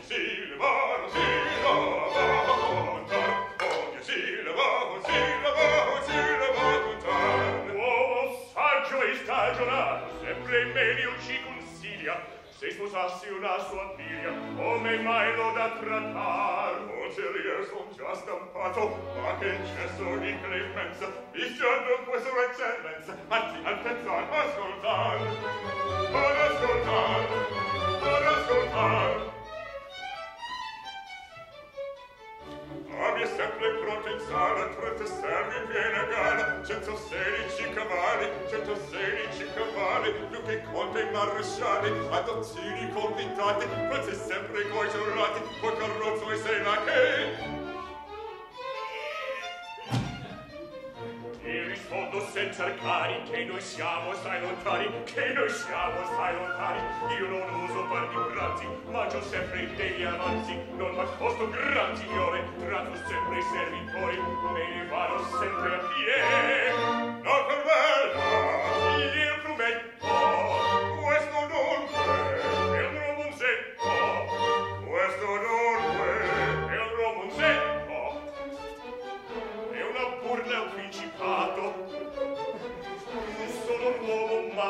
se sposassi una sua figlia, come mai lo da trattar? Concilier son già stampato, ma che cesso di clemenza, visciando questa eccellenza, anzi al pensar, ascoltar, ad ascoltar, ad ascoltar, Sempre pronto in sala, tre tesserri in piena gala, 116 cavalli, 116 cavalli, più che conte i maresciali, adozzini convitati, prezzi sempre coi giurati, col carrozzo e senacchi. fondo senza ripari che noi siamo stai lontani che noi siamo stai lontani. Io non uso par di razzi mangio sempre i degli avanzi. Non m'accosto gran signore tratto sempre i servitori me ne vado sempre a piedi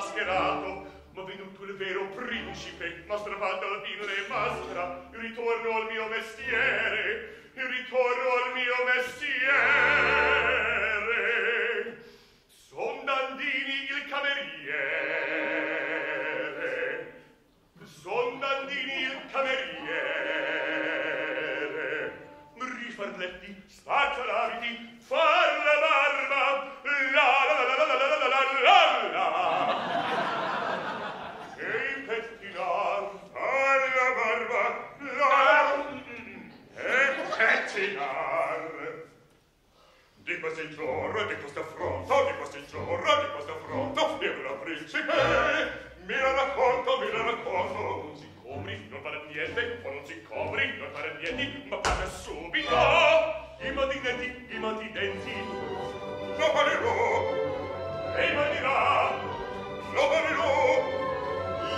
mascherato, ma veduto il vero principe, nostra falda albino le maschera, io ritorno al mio mestiere, io ritorno al mio mestiere. Son Dandini il cameriere, son Dandini il cameriere, rifarletti, spaccia l'abiti, Di questo giorno, di questo affronto, di questo giorno, di questo affronto, e la principe. Mi la racconto, mi la racconto. Non si copri, non fare niente, o non si copri, non fare niente, ma pare subito. I modi denti, i modi denti, lo parlerò, lei mi lo parlerò,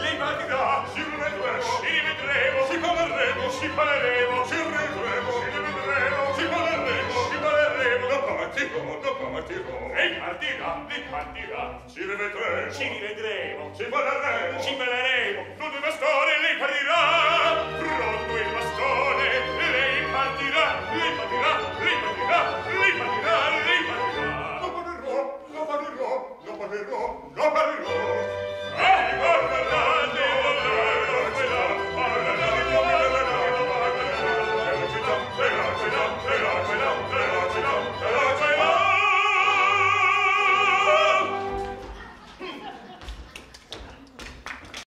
lei mi si rivedremo, si rivedremo, si parleremo, si parleremo, mondo partirò e partirà e partirà ci rivedremo. Ci rivedremo. Ci parleremo. Ci parleremo. Non deve stare lì per